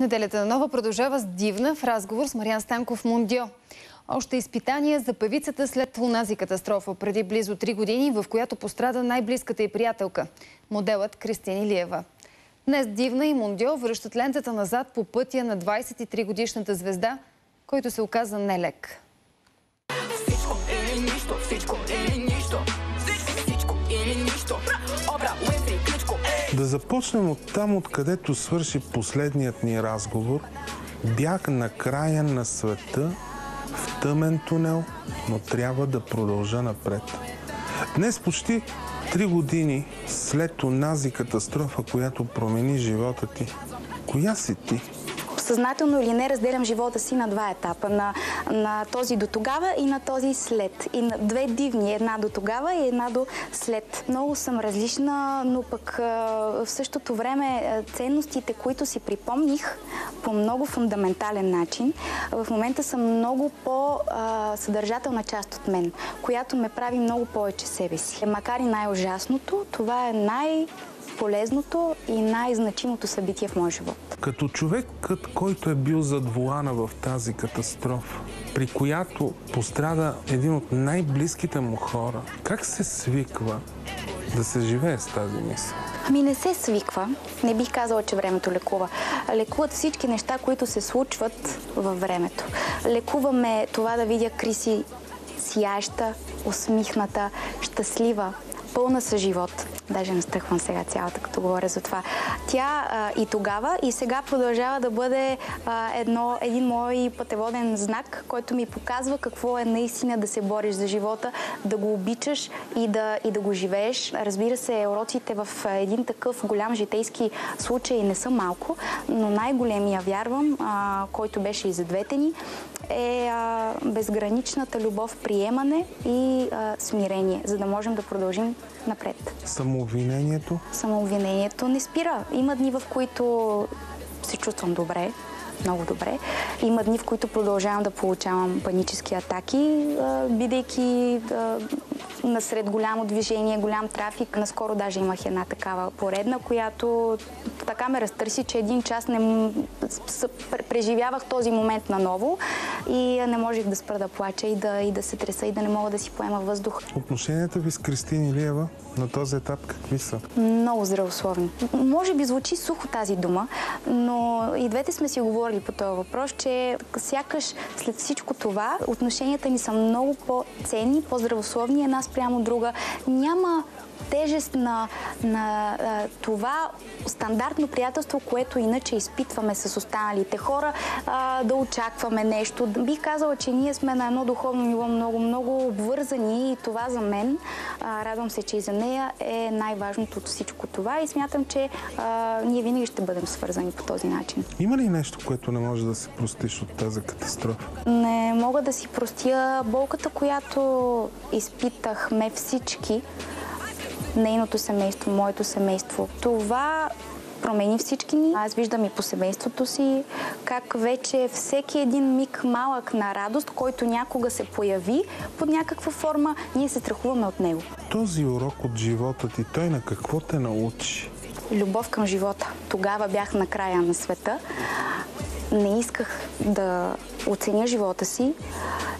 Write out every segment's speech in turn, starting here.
Неделята на нова продължава с дивна в разговор с Мариан Станков Мундио. Още изпитания за певицата след унази катастрофа преди близо 3 години, в която пострада най-близката и приятелка – моделът Кристин Илиева. Днес Дивна и Мундио връщат лентата назад по пътя на 23-годишната звезда, който се оказа нелек. Всичко или нищо, всичко или нищо. Да започнем от там, откъдето свърши последният ни разговор. Бях на края на света, в тъмен тунел, но трябва да продължа напред. Днес почти три години след онази катастрофа, която промени живота ти. Коя си ти? Съзнателно или не разделям живота си на два етапа. На, на този до тогава и на този след. И на две дивни. Една до тогава и една до след. Много съм различна, но пък в същото време ценностите, които си припомних по много фундаментален начин, в момента са много по-съдържателна част от мен, която ме прави много повече себе си. Макар и най-ужасното, това е най- полезното и най-значимото събитие в моя живот. Като човекът, който е бил зад вулана в тази катастрофа, при която пострада един от най-близките му хора, как се свиква да се живее с тази мисъл? Ами не се свиква. Не бих казала, че времето лекува. Лекуват всички неща, които се случват във времето. Лекуваме това да видя Криси сияща, усмихната, щастлива, пълна със живот. Даже настръхвам сега цялата, като говоря за това. Тя а, и тогава, и сега продължава да бъде а, едно, един мой пътеводен знак, който ми показва какво е наистина да се бориш за живота, да го обичаш и да, и да го живееш. Разбира се, уроците в един такъв голям житейски случай не са малко, но най-големия, вярвам, а, който беше и за двете ни, е а, безграничната любов, приемане и а, смирение, за да можем да продължим напред. Самообвинението? Самообвинението не спира. Има дни, в които се чувствам добре, много добре. Има дни, в които продължавам да получавам панически атаки, бидейки насред голямо движение, голям трафик. Наскоро даже имах една такава поредна, която така ме разтърси, че един час не преживявах този момент наново и не можех да спра да плача и да, и да се треса и да не мога да си поема въздух. Отношенията ви с Кристин Илиева на този етап какви са? Много здравословни. Може би звучи сухо тази дума, но и двете сме си говорили по този въпрос, че сякаш след всичко това отношенията ни са много по-ценни, по-здравословни една спрямо друга. Няма тежест на, на а, това стандартно приятелство, което иначе изпитваме с останалите хора, а, да очакваме нещо. Бих казала, че ние сме на едно духовно ниво много, много обвързани и това за мен, а, радвам се, че и за нея е най-важното от всичко това и смятам, че а, ние винаги ще бъдем свързани по този начин. Има ли нещо, което не може да си простиш от тази катастрофа? Не мога да си простя болката, която изпитахме всички, нейното семейство, моето семейство. Това промени всички ни. Аз виждам и по семейството си как вече всеки един миг малък на радост, който някога се появи под някаква форма, ние се страхуваме от него. Този урок от живота ти, той на какво те научи? Любов към живота. Тогава бях на края на света. Не исках да оценя живота си.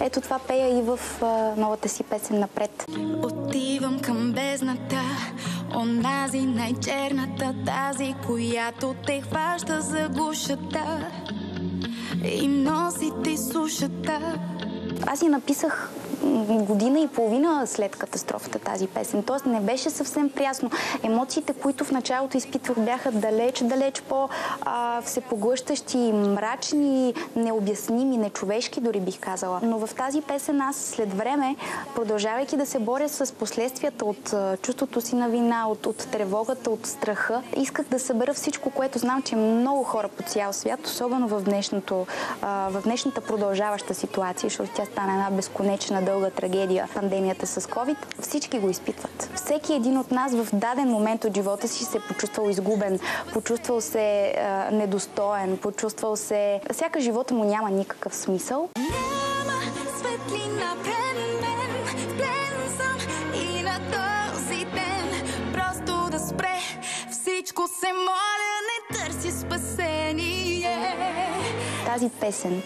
Ето това пея и в новата си песен напред. Отивам към бездната, онази най-черната, тази, която те хваща за гушата и носите сушата. Аз я написах година и половина след катастрофата тази песен. Тоест не беше съвсем прясно. Емоциите, които в началото изпитвах, бяха далеч, далеч по-всепоглъщащи, мрачни, необясними, нечовешки, дори бих казала. Но в тази песен аз след време, продължавайки да се боря с последствията от чувството си на вина, от, от тревогата, от страха, исках да събера всичко, което знам, че много хора по цял свят, особено в, днешното, в днешната продължаваща ситуация, защото тя стана една безконечна дълга трагедия, пандемията с COVID, всички го изпитват. Всеки един от нас в даден момент от живота си се почувствал изгубен, почувствал се а, недостоен, почувствал се... Сяка живота му няма никакъв смисъл. Няма светлина пред мен, вплен съм и на този ден. Просто да спре всичко се моля, не търси спасение. Тази песен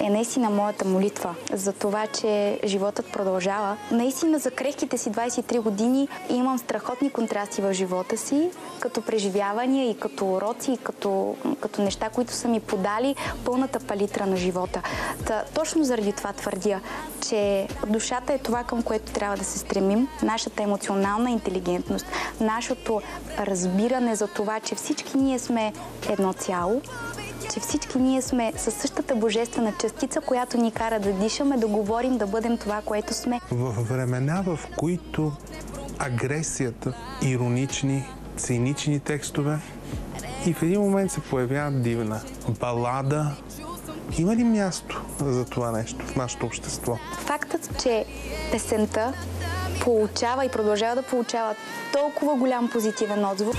е наистина моята молитва за това, че животът продължава. Наистина за крехките си 23 години имам страхотни контрасти в живота си, като преживявания и като уроци, и като, като неща, които са ми подали пълната палитра на живота. Та, точно заради това твърдя, че душата е това, към което трябва да се стремим. Нашата емоционална интелигентност, нашето разбиране за това, че всички ние сме едно цяло, че всички ние сме със същата божествена частица, която ни кара да дишаме, да говорим, да бъдем това, което сме. В времена, в които агресията, иронични, цинични текстове и в един момент се появява дивна балада, има ли място за това нещо в нашето общество? Фактът, че песента получава и продължава да получава толкова голям позитивен отзвук,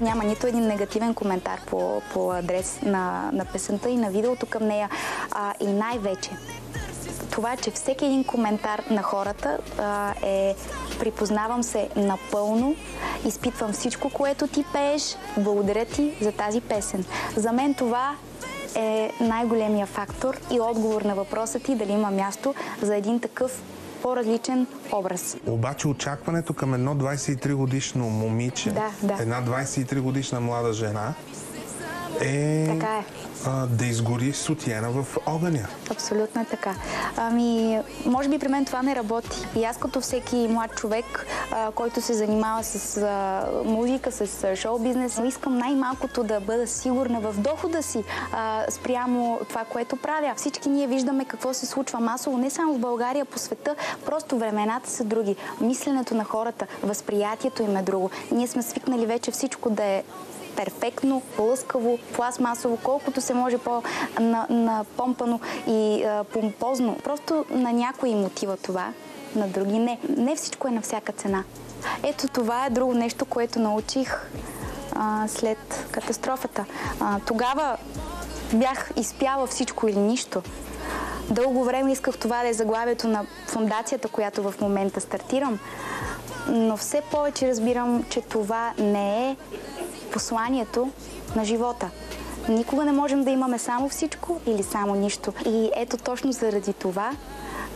няма нито един негативен коментар по, по адрес на, на песента и на видеото към нея. А, и най-вече това, че всеки един коментар на хората а, е припознавам се напълно, изпитвам всичко, което ти пееш, благодаря ти за тази песен. За мен това е най-големия фактор и отговор на въпроса ти дали има място за един такъв по-различен образ. Обаче очакването към едно 23 годишно момиче, Да, да. една 23 годишна млада жена е, Така е. а, да изгори сутиена в огъня. Абсолютно е така. Ами, може би при мен това не работи. И аз като всеки млад човек, а, който се занимава с а, музика, с шоу-бизнес, искам най-малкото да бъда сигурна в дохода си а, спрямо това, което правя. Всички ние виждаме какво се случва масово, не само в България, по света. Просто времената са други. Мисленето на хората, възприятието им е друго. Ние сме свикнали вече всичко да е перфектно, лъскаво, пластмасово, колкото се може по-напомпано и помпозно. Просто на някои им отива това, на други не. Не всичко е на всяка цена. Ето това е друго нещо, което научих след катастрофата. Тогава бях изпяла всичко или нищо. Дълго време исках това да е заглавието на фундацията, която в момента стартирам. Но все повече разбирам, че това не е посланието на живота. Никога не можем да имаме само всичко или само нищо. И ето точно заради това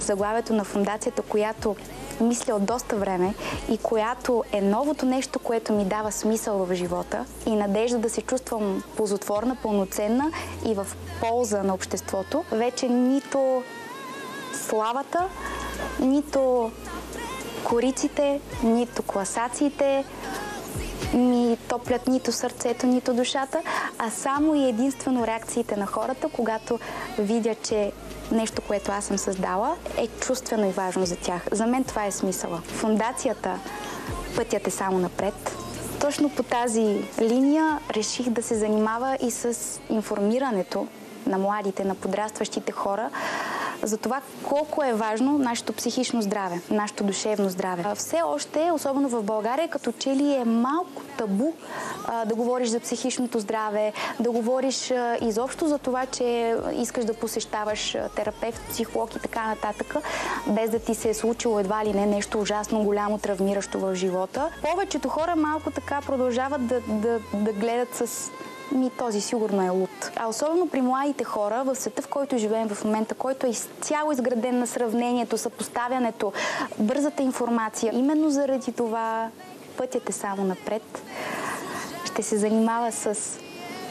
заглавието на фундацията, която мисля от доста време и която е новото нещо, което ми дава смисъл в живота и надежда да се чувствам ползотворна, пълноценна и в полза на обществото. Вече нито славата, нито кориците, нито класациите, ми топлят нито сърцето, нито душата, а само и единствено реакциите на хората, когато видят, че нещо, което аз съм създала, е чувствено и важно за тях. За мен това е смисъла. Фундацията Пътят е само напред. Точно по тази линия реших да се занимава и с информирането на младите, на подрастващите хора, за това колко е важно нашето психично здраве, нашето душевно здраве. Все още, особено в България, като че ли е малко табу а, да говориш за психичното здраве, да говориш а, изобщо за това, че искаш да посещаваш терапевт, психолог и така нататък, без да ти се е случило едва ли не нещо ужасно голямо, травмиращо в живота. Повечето хора малко така продължават да, да, да гледат с ми този сигурно е луд. А особено при младите хора в света, в който живеем в момента, който е изцяло изграден на сравнението, съпоставянето, бързата информация. Именно заради това пътят е само напред. Ще се занимава с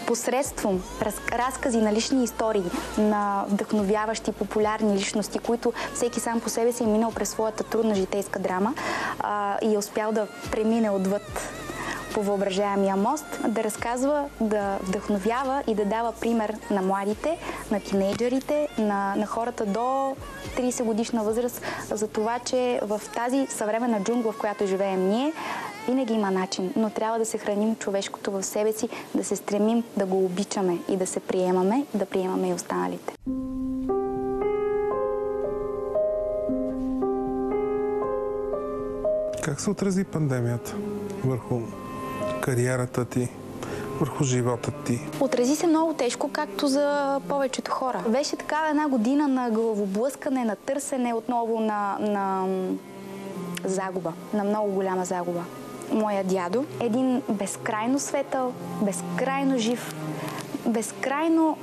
посредством раз, разкази на лични истории, на вдъхновяващи, популярни личности, които всеки сам по себе си е минал през своята трудна житейска драма а, и е успял да премине отвъд по въображаемия мост, да разказва, да вдъхновява и да дава пример на младите, на тинейджерите, на, на хората до 30 годишна възраст за това, че в тази съвременна джунгла, в която живеем ние, винаги има начин, но трябва да се храним човешкото в себе си, да се стремим да го обичаме и да се приемаме, да приемаме и останалите. Как се отрази пандемията върху кариерата ти, върху живота ти? Отрази се много тежко, както за повечето хора. Беше такава една година на главоблъскане, на търсене отново на, на загуба, на много голяма загуба. моя дядо. Един безкрайно светъл, безкрайно жив, безкрайно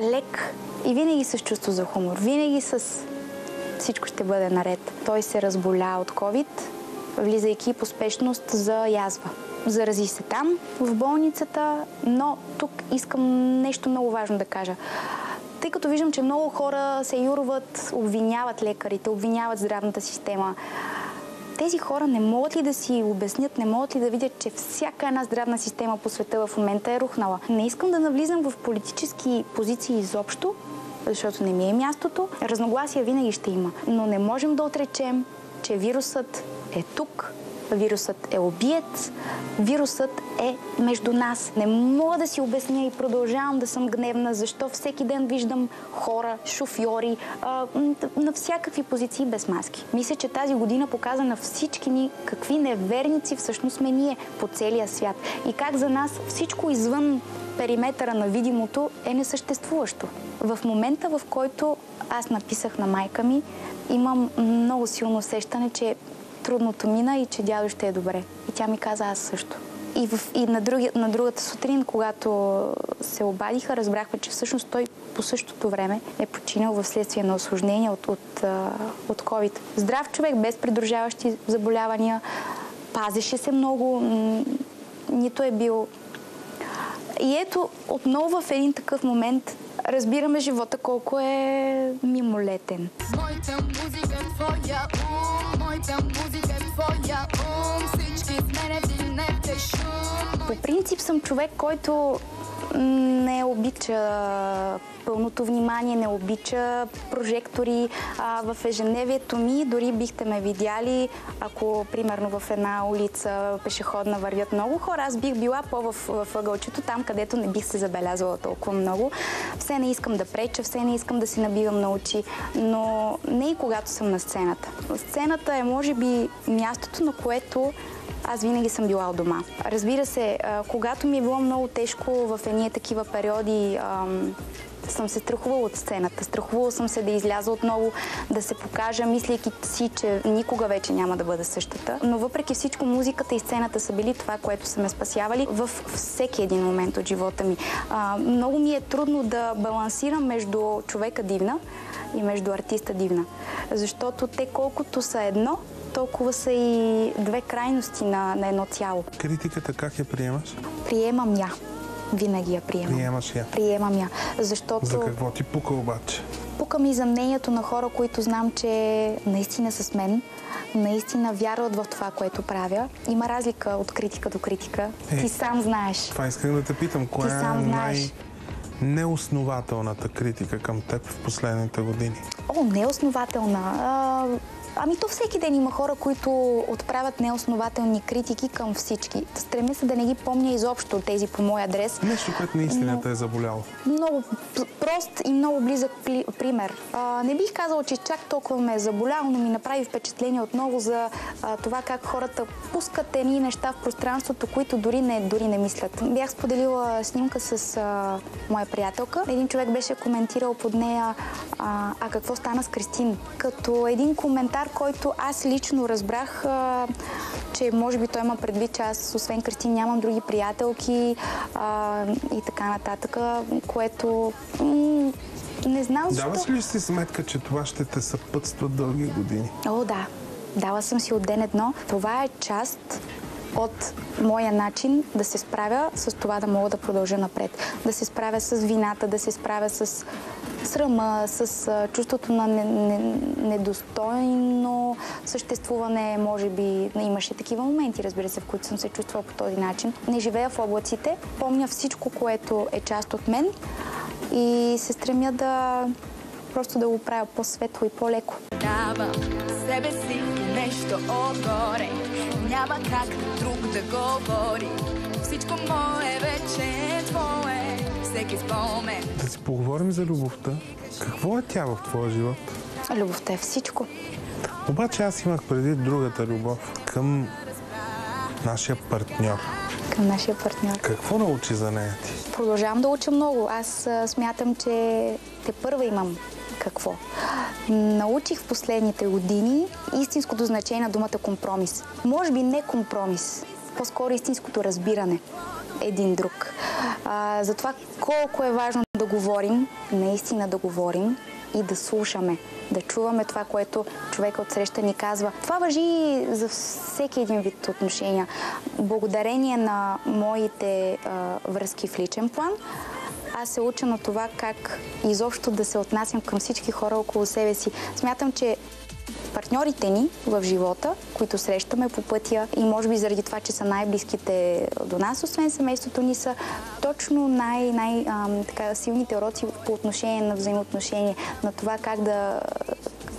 лек и винаги с чувство за хумор. Винаги с всичко ще бъде наред. Той се разболя от COVID, влизайки по спешност за язва. Зарази се там, в болницата, но тук искам нещо много важно да кажа. Тъй като виждам, че много хора се юрват, обвиняват лекарите, обвиняват здравната система. Тези хора не могат ли да си обяснят, не могат ли да видят, че всяка една здравна система по света в момента е рухнала? Не искам да навлизам в политически позиции изобщо, защото не ми е мястото. Разногласия винаги ще има. Но не можем да отречем, че вирусът е тук, вирусът е убиец, вирусът е между нас. Не мога да си обясня и продължавам да съм гневна, защо всеки ден виждам хора, шофьори, а, на всякакви позиции без маски. Мисля, че тази година показа на всички ни какви неверници всъщност сме ние по целия свят и как за нас всичко извън периметъра на видимото е несъществуващо. В момента, в който аз написах на майка ми, имам много силно усещане, че трудното мина и че дядо ще е добре. И тя ми каза аз също. И, в, и на, други, на другата сутрин, когато се обадиха, разбрахме, че всъщност той по същото време е починал в следствие на осложнения от, от, от COVID. Здрав човек, без придружаващи заболявания, пазеше се много, нито е бил и ето, отново в един такъв момент разбираме живота колко е мимолетен. Моята музика е твоя ум, моята музика принцип съм човек, който не обича пълното внимание, не обича прожектори. А, в ежедневието ми дори бихте ме видяли, ако примерно в една улица пешеходна вървят много хора, аз бих била по в, в ъгълчето, там където не бих се забелязала толкова много. Все не искам да преча, все не искам да си набивам на очи, но не и когато съм на сцената. Сцената е може би мястото, на което аз винаги съм била у дома. Разбира се, когато ми е било много тежко в едни такива периоди, съм се страхувала от сцената. Страхувала съм се да изляза отново, да се покажа, мислейки си, че никога вече няма да бъда същата. Но въпреки всичко, музиката и сцената са били това, което са ме спасявали в всеки един момент от живота ми. Много ми е трудно да балансирам между човека дивна и между артиста дивна. Защото те колкото са едно, толкова са и две крайности на, на едно цяло. Критиката как я приемаш? Приемам я. Винаги я приемам. Приемаш я. Приемам я. Защото За какво ти пука обаче? пука ми за мнението на хора, които знам, че наистина са с мен, наистина вярват в това, което правя. Има разлика от критика до критика. Е. Ти сам знаеш. Това исках да те питам. Коя е сам знаеш. най-неоснователната критика към теб в последните години? О, неоснователна. А, ами то всеки ден има хора, които отправят неоснователни критики към всички. Стремя се да не ги помня изобщо тези по мой адрес. Нещо, което наистина те е заболяло. Много прост и много близък пример. А, не бих казала, че чак толкова ме е заболяло, но ми направи впечатление отново за а, това как хората пускат едни неща в пространството, които дори не, дори не мислят. Бях споделила снимка с а, моя приятелка. Един човек беше коментирал под нея а, а какво стана с Кристин. Като един коментар, който аз лично разбрах, а, че може би той има предвид, че аз освен Кристин нямам други приятелки а, и така нататък, което не знам защо. Даваш ли си сметка, че това ще те съпътства дълги години? О, да. Дала съм си от ден едно. Това е част от моя начин да се справя с това да мога да продължа напред. Да се справя с вината, да се справя с срама, с чувството на не, не, недостойно съществуване. Може би имаше такива моменти, разбира се, в които съм се чувствала по този начин. Не живея в облаците, помня всичко, което е част от мен и се стремя да просто да го правя по-светло и по-леко. Давам себе си нещо отгоре. Няма как друг да говори. Всичко мое вече е твое. Всеки спомен. Да си поговорим за любовта. Какво е тя в твоя живот? Любовта е всичко. Обаче аз имах преди другата любов към нашия партньор. към нашия партньор. Какво научи за нея ти? Продължавам да уча много. Аз а, смятам, че те първа имам какво? Научих в последните години истинското значение на думата компромис. Може би не компромис, по-скоро истинското разбиране един друг. А, за това колко е важно да говорим, наистина да говорим и да слушаме, да чуваме това, което човека от среща ни казва. Това въжи за всеки един вид отношения. Благодарение на моите а, връзки в личен план, аз се уча на това как изобщо да се отнасям към всички хора около себе си. Смятам, че партньорите ни в живота, които срещаме по пътя и може би заради това, че са най-близките до нас, освен семейството ни, са точно най- най- уроци по отношение на взаимоотношение, на това как да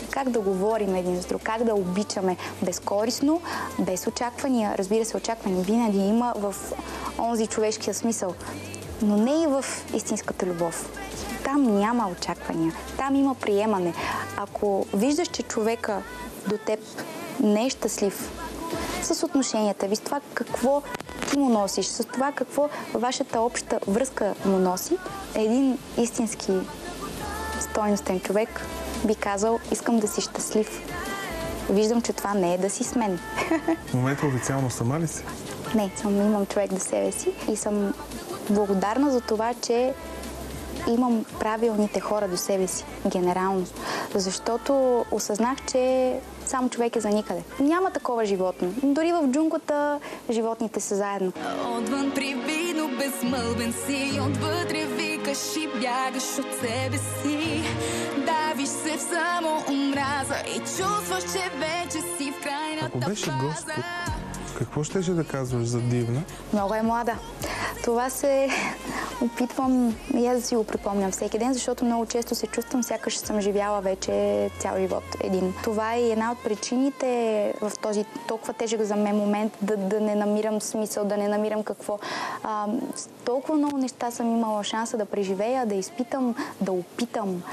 как да говорим един с друг, как да обичаме безкорисно, без очаквания. Разбира се, очаквания винаги има в онзи човешкия смисъл, но не и в истинската любов. Там няма очаквания, там има приемане. Ако виждаш, че човека до теб не е щастлив с отношенията ви, с това какво ти му носиш, с това какво вашата обща връзка му носи, един истински стойностен човек би казал, искам да си щастлив. Виждам, че това не е да си с мен. В момента официално сама ли си? Не, съм, имам човек до себе си и съм благодарна за това, че имам правилните хора до себе си, генерално. Защото осъзнах, че само човек е за никъде. Няма такова животно. Дори в джунглата животните са заедно. Отвън привидно безмълвен си Отвътре викаш и бягаш от себе си Давиш се в само омраза И чувстваш, че вече си в крайната Ако беше тук, какво щеше да казваш за дивна? Много е млада. Това се опитвам и аз да си го припомням всеки ден, защото много често се чувствам, сякаш съм живяла вече цял живот един. Това е една от причините в този толкова тежък за мен момент да, да не намирам смисъл, да не намирам какво. А, толкова много неща съм имала шанса да преживея, да изпитам, да опитам,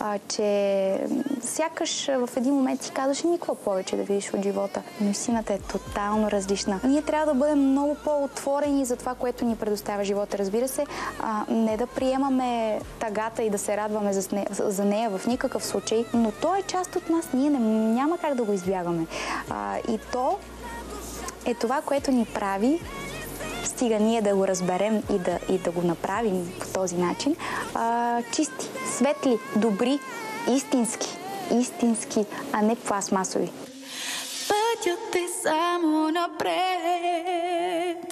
а, че сякаш в един момент си казваш никога повече да видиш от живота. Но истината е тотално различна. Ние трябва да бъдем много по-отворени за това, което ни предоставя живота. Разбира се, а, не да приемаме тагата и да се радваме за, за нея в никакъв случай, но то е част от нас. Ние не, няма как да го избягаме. А, и то е това, което ни прави стига ние да го разберем и да, и да го направим по този начин, а, чисти, светли, добри, истински, истински, а не пластмасови. Пътят е само напред